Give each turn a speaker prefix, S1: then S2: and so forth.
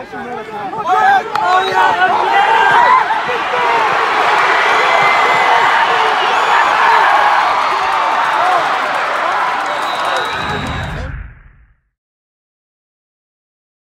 S1: Action,